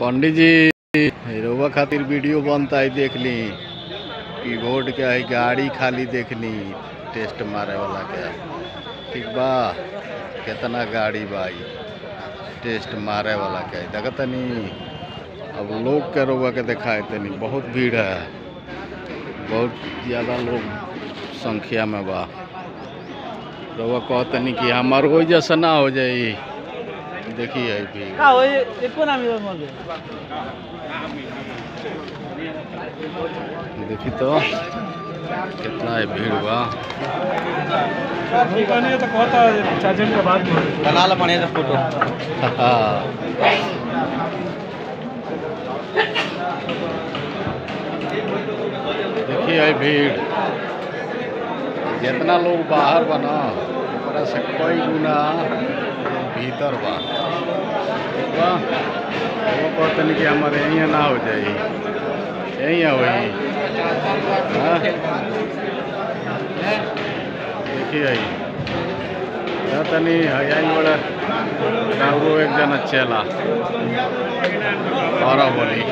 पंडित जी रउआ खातिर वीडियो बनता है देख ली कीबोर्ड के है, गाड़ी खाली देख ली टेस्ट मारे वाला के। ठीक बा, कितना गाड़ी बा ई। टेस्ट मारे वाला के। देख तनी अब लोग के रउआ के दिखाए तनी बहुत भीड़ है। बहुत ज़्यादा लोग संख्या में बा। रउआ कहतनी कि हमार जैसा ना हो जाई देखिए भीड़ का हो एको नाम इधर मगे देखी तो। कितना है भीड़ बा कहने तो कहता चार के बाद में बना लो बढ़िया फ़ोटो देखिए भीड़। जितना लोग बाहर बना। ओकरा से गुना भीतर बा। वो कहतनी कि हमारे यहाँ ना हो जाई। यहीं होई हाँ? देखिए तनी हयाई बड़ा एक जना चला। और बोली